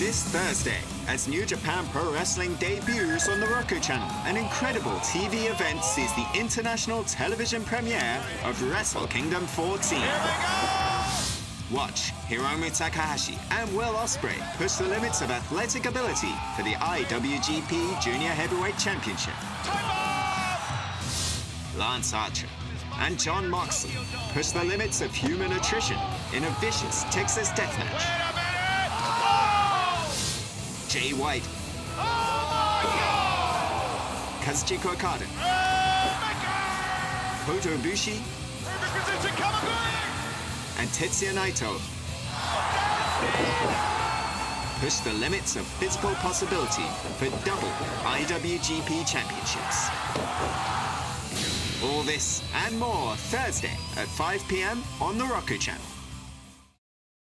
This Thursday, as New Japan Pro Wrestling debuts on the Roku channel, an incredible TV event sees the international television premiere of Wrestle Kingdom 14. Watch Hiromu Takahashi and Will Ospreay push the limits of athletic ability for the IWGP Junior Heavyweight Championship. Lance Archer and Jon Moxley push the limits of human attrition in a vicious Texas death match. Jay White, Kazuchika Okada, Kota Ibushi, and Tetsuya Naito push the limits of physical possibility for double IWGP championships. All this and more Thursday at 5 p.m. on the Roku channel.